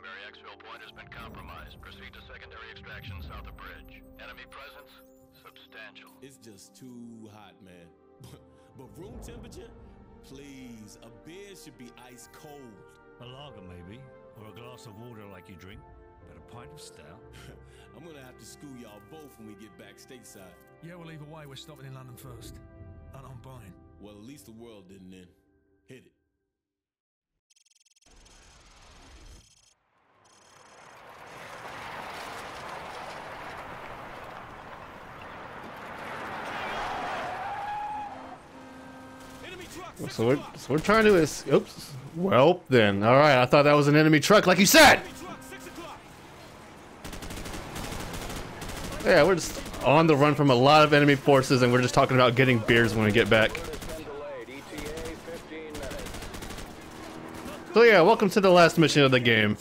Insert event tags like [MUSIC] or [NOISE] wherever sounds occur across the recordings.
Primary exfil point has been compromised. Proceed to secondary extraction south of bridge. Enemy presence? Substantial. It's just too hot, man. [LAUGHS] but room temperature? Please, a beer should be ice cold. A lager, maybe, or a glass of water like you drink. But a pint of stout? [LAUGHS] I'm gonna have to school y'all both when we get back stateside. Yeah, well, either way, we're stopping in London first. And I'm buying. Well, at least the world didn't end. Hit it. So we're, so we're trying to. Es- Oops. Well, then. All right. I thought that was an enemy truck, like you said. Yeah, we're just on the run from a lot of enemy forces, and we're just talking about getting beers when we get back. So yeah, welcome to the last mission of the game.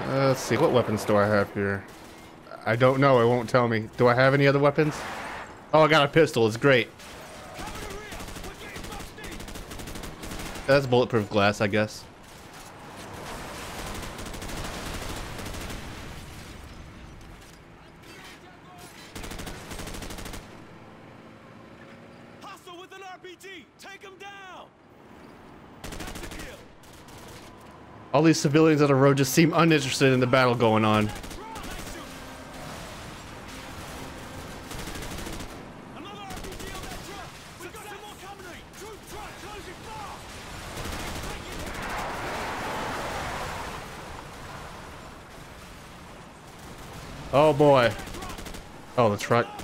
Uh, let's see, what weapons do I have here? I don't know, it won't tell me. Do I have any other weapons? Oh, I got a pistol, it's great. That's bulletproof glass, I guess. Hostile with an RPG! Take him down! All these civilians on the road just seem uninterested in the battle going on. Oh boy. Oh, the truck.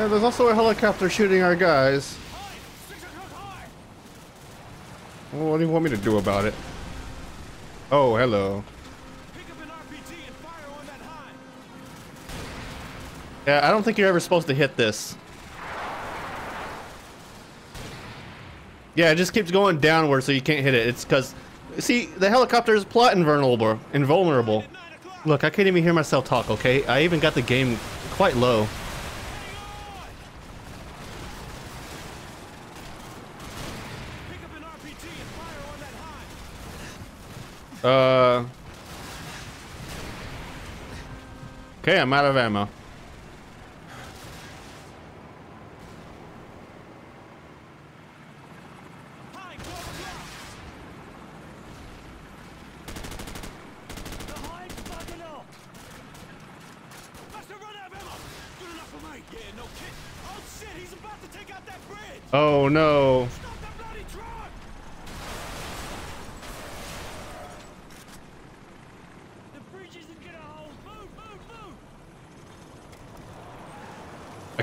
Yeah, there's also a helicopter shooting our guys. Well, what do you want me to do about it? Oh, hello. Yeah, I don't think you're ever supposed to hit this. Yeah, it just keeps going downward so you can't hit it. It's because, see, the helicopter is plot invulnerable. Invulnerable. Look, I can't even hear myself talk, okay? I even got the game quite low. Uh. Okay, I'm out of ammo. Oh no.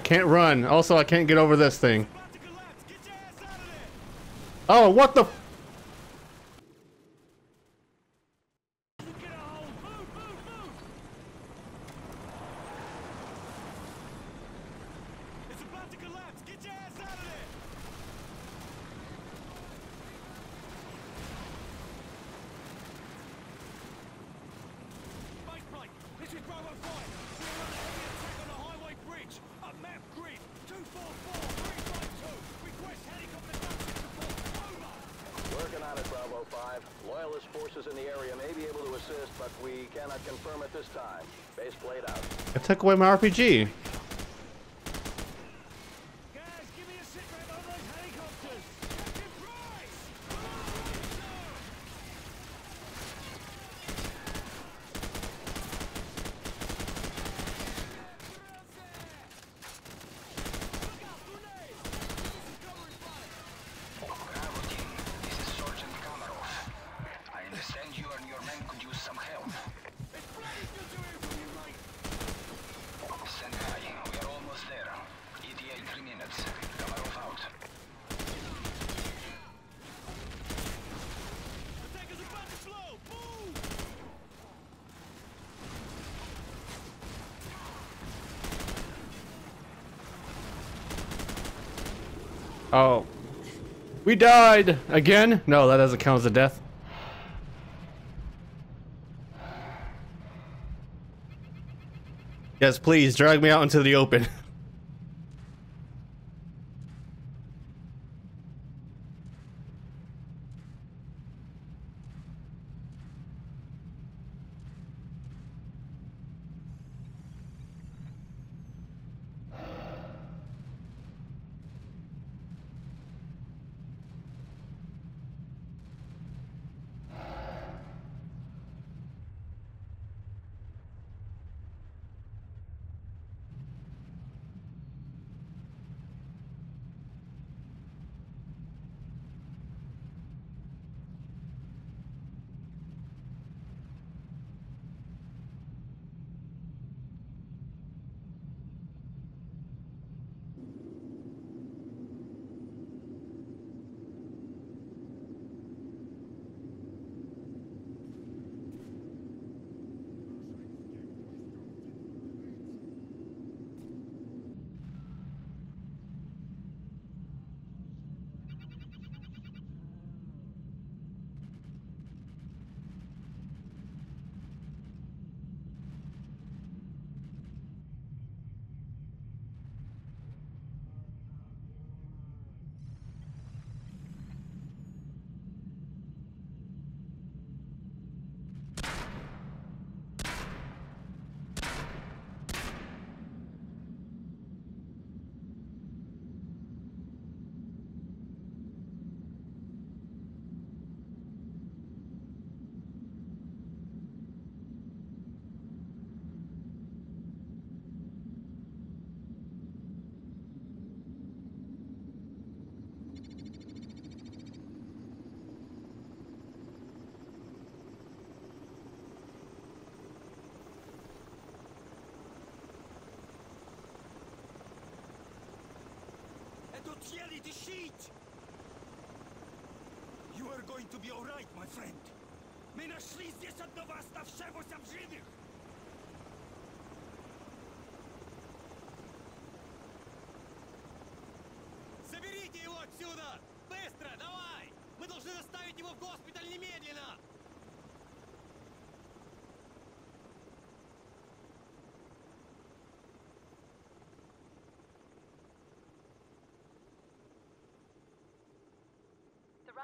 Can't run. Also, I can't get over this thing. Oh, what the? This is Bravo 5. We're under heavy attack on the highway bridge. At map grid 244 Request helicopter backup support. Over. Working on it, Bravo 5. Loyalist forces in the area may be able to assist, but we cannot confirm at this time. Base played out. I took away my RPG. Guys, give me a sit rep on those helicopters. Captain Price! This is Sergeant Kamarov. I understand you and your men could use some help. Stand by. We are almost there. ETA three minutes. Kamarov out. Attackers about to blow. Move! Oh. We died again. No, that doesn't count as a death. Yes, please drag me out into the open. [LAUGHS] Это цели дышить! You are going to be alright, my friend. Мы нашли здесь одного оставшегося в живых. Заберите его отсюда! Быстро, давай! Мы должны доставить его в госпиталь немедленно!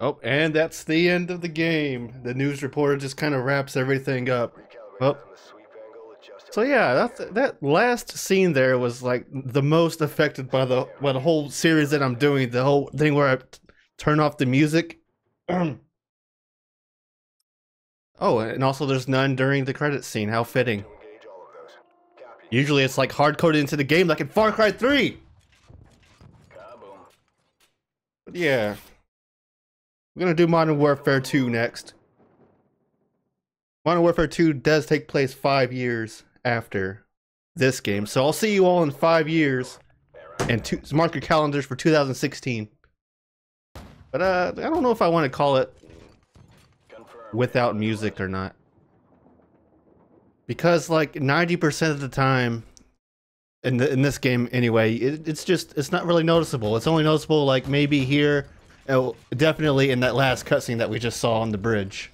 Oh, and that's the end of the game. The news reporter just kind of wraps everything up. Well, so yeah, that that last scene there was like the most affected by the by the whole series that I'm doing. The whole thing where I t- turn off the music. [CLEARS THROAT] oh, and also there's none during the credits scene. How fitting. Usually it's like hard coded into the game, like in Far Cry 3. But yeah. We're gonna do Modern Warfare 2 next. Modern Warfare 2 does take place five years after this game, so I'll see you all in five years. And two, mark your calendars for 2016. But uh, I don't know if I want to call it without music or not. Because like 90% of the time in the, in this game anyway, it, it's just it's not really noticeable. It's only noticeable like maybe here oh, definitely in that last cutscene that we just saw on the bridge.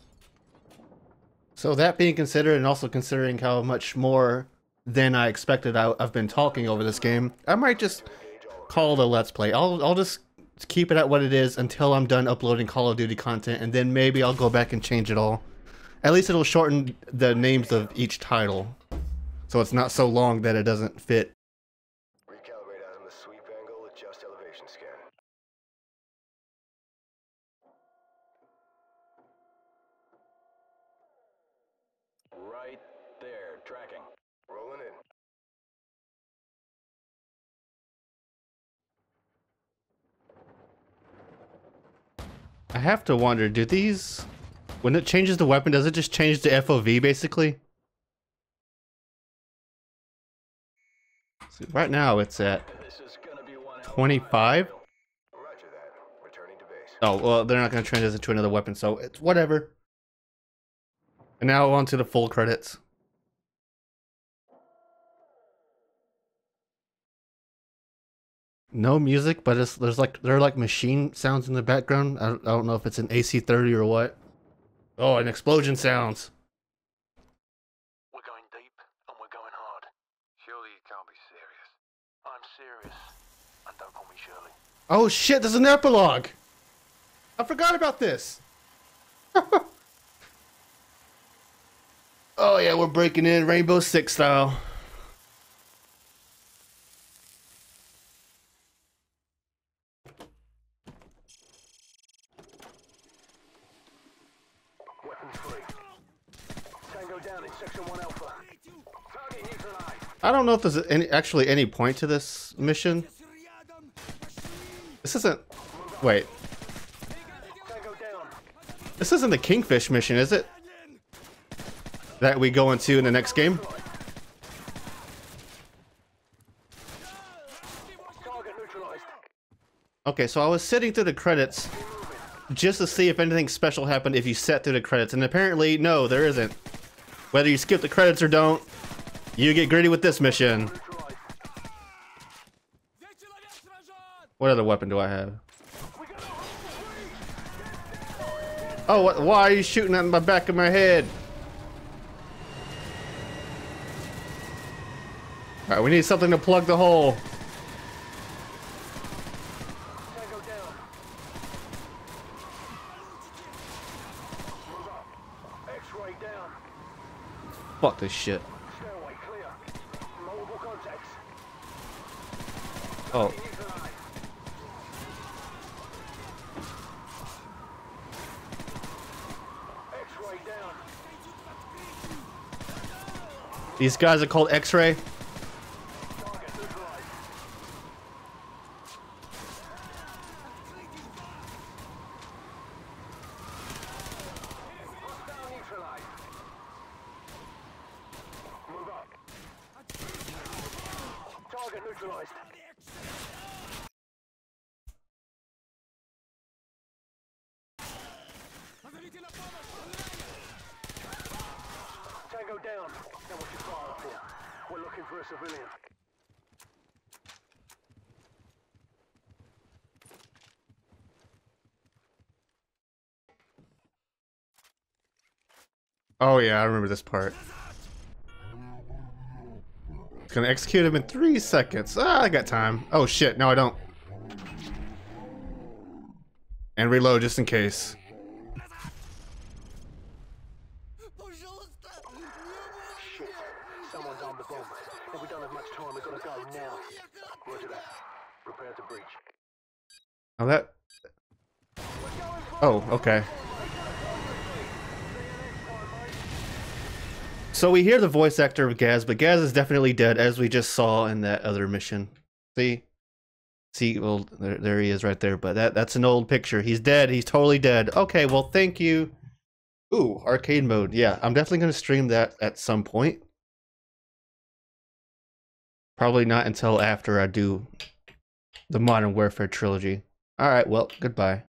So that being considered and also considering how much more than I expected I, I've been talking over this game, I might just call it a let's play. I'll I'll just keep it at what it is until I'm done uploading Call of Duty content and then maybe I'll go back and change it all. At least it'll shorten the names of each title. So it's not so long that it doesn't fit Recalibrate out on the sweep angle, adjust elevation scan. Right there, tracking. Rolling in. Have to wonder, do these... When it changes the weapon, does it just change the FOV, basically? Right now, it's at This is gonna be one hell of a 25. Roger that. Returning to base. Oh, well, they're not going to transition to another weapon, so it's whatever. And now on to the full credits. No music, but it's there's like there are like machine sounds in the background. I don't, I don't know if it's an AC130 or what. Oh, an explosion sounds. We're going deep and we're going hard. Surely you can't be serious. I'm serious. And don't call me Shirley. Oh shit, there's an epilogue. I forgot about this. [LAUGHS] oh yeah, we're breaking in Rainbow Six style. I don't know if there's any actually any point to this mission. This isn't. Wait, this isn't the Kingfish mission, is it? That we go into in the next game. Okay, so I was sitting through the credits just to see if anything special happened if you sat through the credits, and apparently, no, there isn't. Whether you skip the credits or don't, you get greedy with this mission. What other weapon do I have? Oh, what, why are you shooting at my back of my head? Alright, we need something to plug the hole. Tango down. Move up. X-ray down. Fuck this shit. Oh, these guys are called X-Ray. Tango down. Now what's your fire for? We're looking for a civilian. Oh yeah, I remember this part. It's gonna execute him in three seconds. Ah, I got time. Oh shit, no I don't. And reload just in case. Shit. Someone's on the bomb. But we don't have much time. We've got to go now. Roger that. Prepare to breach. Oh that. Oh, okay. So we hear the voice actor of Gaz, but Gaz is definitely dead, as we just saw in that other mission. See, see, well, there, there he is right there. But that that's an old picture. He's dead. He's totally dead. Okay, well, thank you. Ooh, arcade mode. Yeah, I'm definitely gonna stream that at some point. Probably not until after I do the Modern Warfare trilogy. All right, well, goodbye.